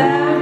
andar.